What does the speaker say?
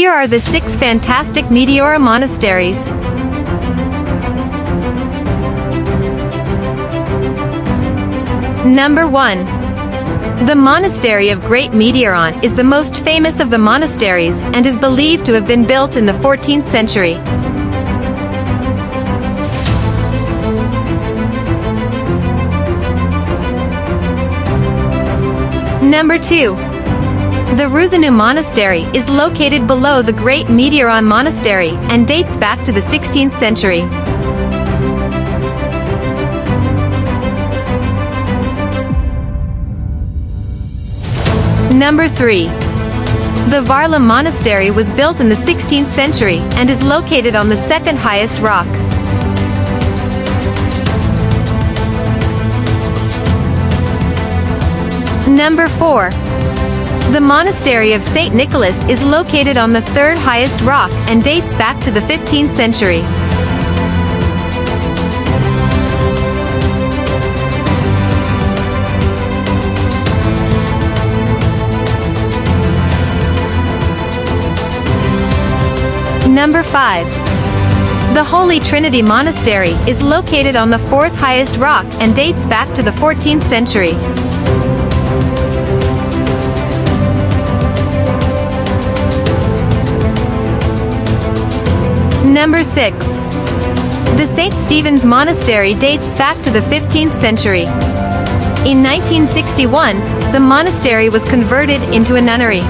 Here are the six fantastic Meteora monasteries. Number 1. The Monastery of Great Meteoron is the most famous of the monasteries and is believed to have been built in the 14th century. Number 2. The Rousanou Monastery is located below the Great Meteoron Monastery and dates back to the 16th century. Number 3. The Varlaam Monastery was built in the 16th century and is located on the second highest rock. Number 4. The Monastery of St. Nicholas is located on the third highest rock and dates back to the 15th century. Number 5. The Holy Trinity Monastery is located on the fourth highest rock and dates back to the 14th century. Number 6. The St. Stephen's Monastery dates back to the 15th century. In 1961, the monastery was converted into a nunnery.